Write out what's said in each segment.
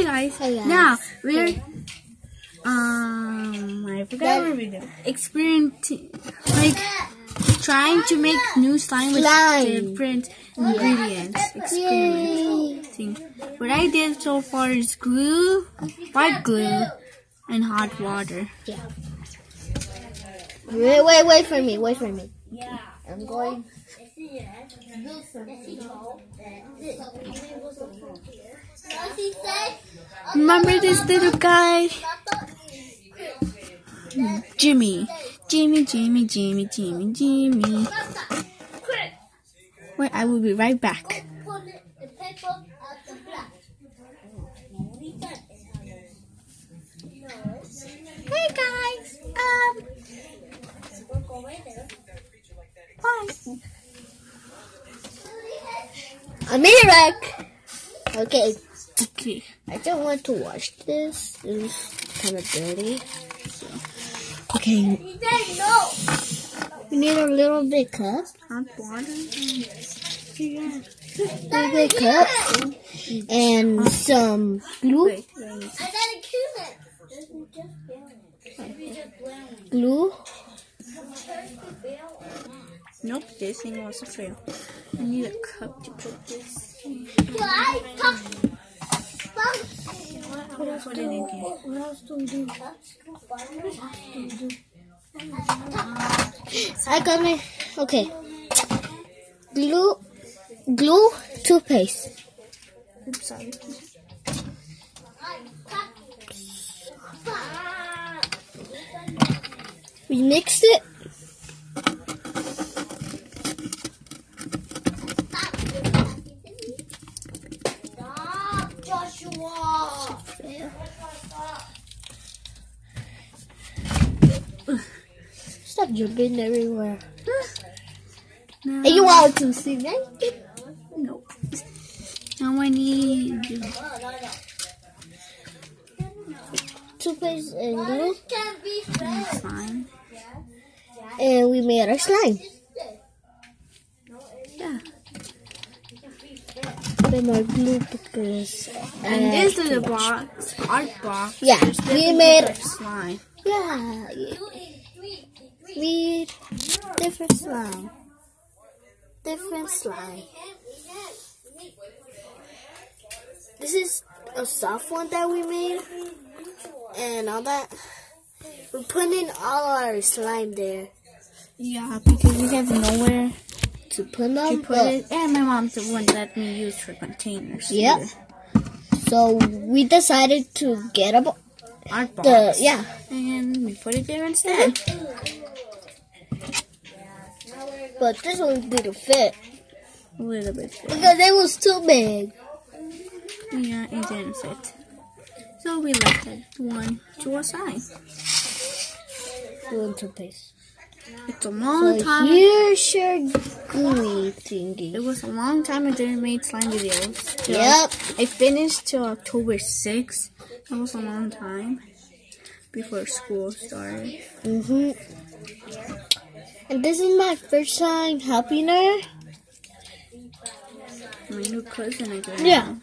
Hey guys. Hey, guys. Now we're um I forgot what we do. Experimenting like trying to make new slime with Slime. different ingredients. Experimenting. What I did so far is glue, white glue, and hot water. Yeah. Wait, wait, wait for me. Wait for me. Yeah. I'm going. Remember this little guy? Jimmy. Jimmy, Jimmy, Jimmy, Jimmy, Jimmy. Wait, I will be right back. Hey guys. Um. Bye. I'm Eric. Okay, Okay. I don't want to wash this. It's kind of dirty. So. Okay, we need a little big cup. Hot water. Little big cup. And some glue. I gotta Wait, wait. Glue. Nope, this thing was a fail. I need a cup to put this. Do do? I got my okay. Glue, glue, toothpaste. Oops, sorry. We mixed it. Stop jumping everywhere. Hey, you want to sing? eh? Nope. Now I need Toothpaste and glue, slime. and we made our slime. Then more glue because And uh, this is a box, art box. Yeah, we made- slime. yeah, we different slime, different slime. This is a soft one that we made, and all that. We're putting all our slime there Yeah, because we have nowhere to put them. to put it. And my mom wouldn't let me use her containers. Yep. either. So we decided to get a Art box. the yeah. And we put it there instead. Mm-hmm. But this one didn't fit A little bit. because it was too big. Yeah, it didn't fit. So we left that one to a side. Glue toothpaste. It's a long So time. here's your gooey thingy. It was a long time I didn't make slime videos. Yep. I finished till October 6th. That was a long time before school started. Mhm. And this is my first time helping her. My new cousin again. Yeah.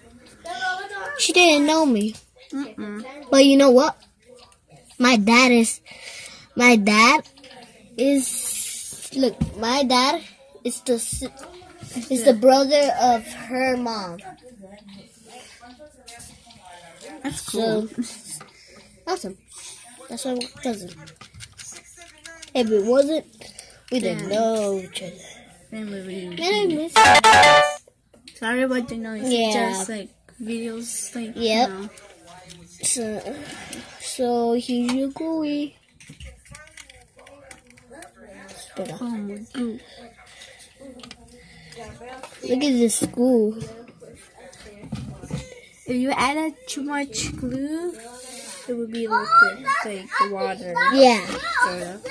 She didn't know me, Mm-mm. but you know what? My dad is. My dad is. Look, my dad is the is the brother of her mom. That's cool. So awesome. That's my cousin. If it wasn't, we didn't Yeah. know each other. Then we really- Man, I miss Sorry about the noise. Yeah. Just like videos, like Yep. you know. So, so here's your gooey. Oh my god. Look at this glue. If you added too much glue, it would be liquid, like water. Yeah. Of.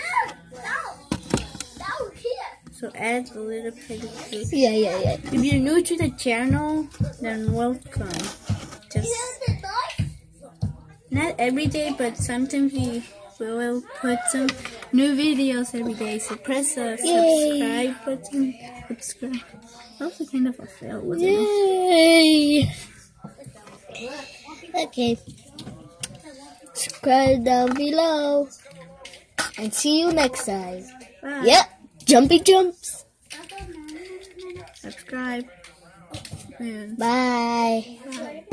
So add a little bit of glue. Yeah, yeah, yeah. If you're new to the channel, then welcome. Just not every day, but sometimes we we will put some new videos every day, so press the subscribe button. Subscribe. That was kind of a fail, wasn't Yay. it? Okay. Subscribe down below. And see you next time. Bye. Yep. Jumpy jumps. Subscribe. And Bye. Bye.